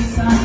sun.